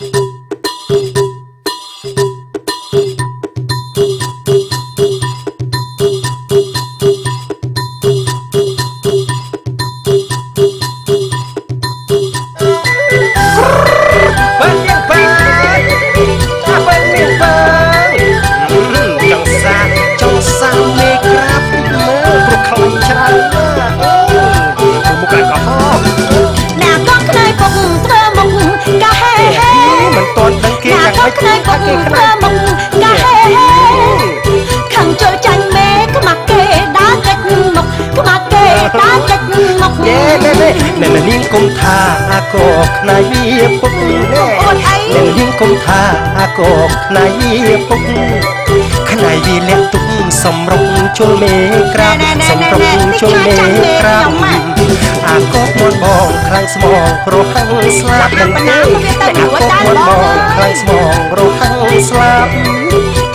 បើ យ៉ាងក៏ម៉េចខ្នើយពុកគេខ្ធ្វើលាំងមុខកាហេហេខាងចូលចាញ់មេខ្មាក់គេដើរកិច្ចមុខខ្មាក់គេដើរកិច្ចមុខយេណែណែណែនាងគុំថាអាកោខ្នៃវាពុកណែអូនអីណែនាងគុំថាអាកោខ្នៃវាពុកខ្នៃវាលាក់ទុក សំរុងជុលមេក្រាបសំរុងជុលមេក្រាបអាកោមនបងខ្លាំងស្មងរហ័ងស្លាប់នឹងទេតែអាកោមនបងខ្លាំងស្មងរហ័ងស្លាប់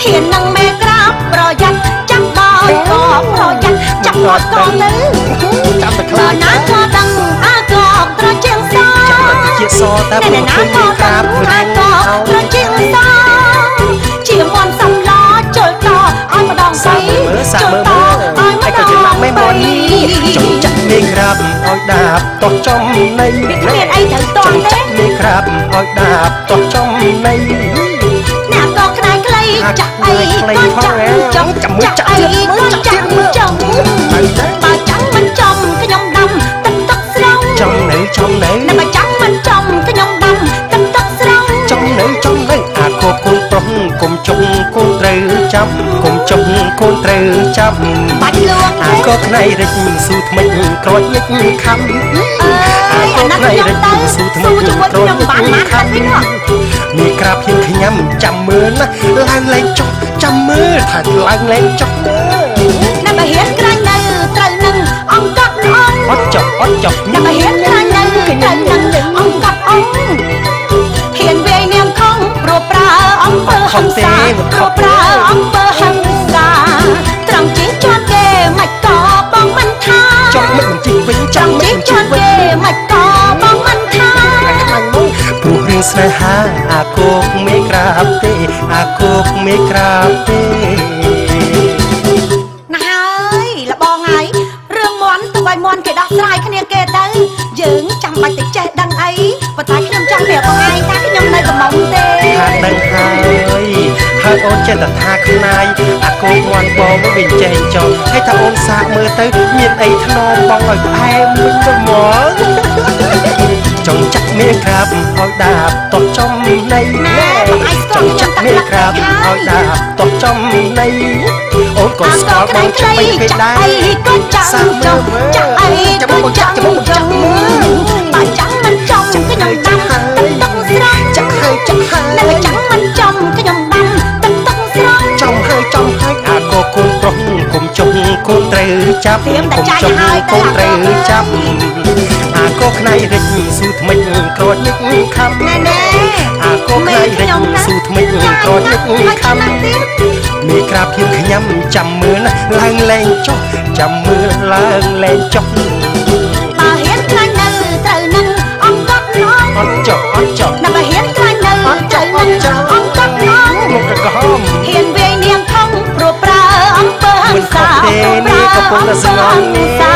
ហ៊ាននឹងមេក្រាបប្រយ័ត្នចាប់ដោយក៏ប្រយ័ត្នចាប់គាត់ក៏ទៅចាំតែខ្បើលាចណាក៏ដឹងអាក៏ត្រជាងសជាសតែតែព្រោះណាឃើញក៏ក្រាដឹងបអារៀងក៏អោត្រជាងសជា តោះចំនៃវាគ្មានអីត្រូវតចន់ង់ទេចាក់មេក្រាបឲ្យដាបតោះចំនៃណាក៏ខ្នែងខ្លីចាក់អីក៏ចាក់ចំចាក់អីក៏ចាក់ចំហើយតែបើចាំមិនចំខ្ញុំដាំទឹកទឹកស្រង់ចំនៅចំនៅតែបើចាំមិនចំខ្ញុំដាំទឹកទឹកស្រង់ចំនៅចំនៅអាកូនកូនប្រុសកុំចុងកូនត្រូវចាប់កុំចុងកូនត្រូវចាប់បាច់លួងអាទេក៏ខ្នៃរិចស៊ូថ្មិចក្រូចញិចខំ អើយអាណាខ្ញុំទៅស៊ូជាមួយខ្ញុំបានបានតែវិញហ៎មានក្រាបហ៊ានខ្ញាំចាំមើលណាឡើងលែងចុះចាំមើលថាឡើងលែងចុះមើលណាបើហ៊ានក្រាញ់នៅត្រូវនឹងអង្គកអងអត់ចុះអត់ចុះណាបើហ៊ានក្រាញ់នៅត្រូវនឹងអង្គកអងហ៊ានវាយនាងខំព្រោះប្រើអង្គពើហិង្សាព្រោះប្រើអង្គ ស្នេហាអាគោកមេក្រាបទេ អាគោកមេក្រាបទេណាហើយលបងហើយរឿងមន់ទៅឲ្យមន់គេដោះស្រាយគ្នាគេទៅយើងចាំបាច់ទៅចេះដឹងអីប៉ុន្តែខ្ញុំចង់ប្រាប់បងឯងថាខ្ញុំនៅកំងទេថាដឹងហើយហើយអូនចេះតែថាខ្នាយអាគោកមន់បងវិញចេះចុះហើយថាអូនសាកមើលទៅ មានអីថ្នមបងឲ្យផ្អែមវិញទៅហ្មង ចង់ចាក់មេក្រាបឲ្យដាបតោះចំនៃណែចង់ចាក់មេក្រាបឲ្យដាបតោះចំនៃអូនក៏ស្គាល់បងឆ្បីពេកដែរអីក៏ចាំចង់ចាក់អីក៏ចាំចង់ ជុំគូនត្រូវចាប់ត្រៀមតែចាញ់ជុំហើយទៅគូនត្រូវអាគចាប់អាក៏ខ្នៃរិចស៊ូថ្មិចក្រូចញិចខំណែណែអាក៏ខ្នៃរិចស៊ូថ្មិចក្រូចញិចខំទៀតមីក្រាបភៀមខ្ញាំចាំមើលណាឡើងលែងចុះចាំមើលឡើងលែងចុះ មិនខុសទេនេះកំពុងតែស្ងល់សា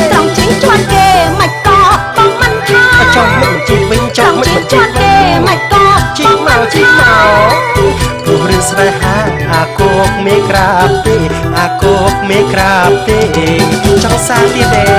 ត្រង់ជីងជាប់គេមិនក៏បងមិនថាចុះមិនជីវិញចុះត្រង់មិនជីងជីជាប់វិញគេមិនក៏ជីបងមកមិនជីថាមកព្រោះរឿងស្នេហាអាគោកមេក្រាបទេអាគោកមេក្រាបទេចង់សារទៀតទេ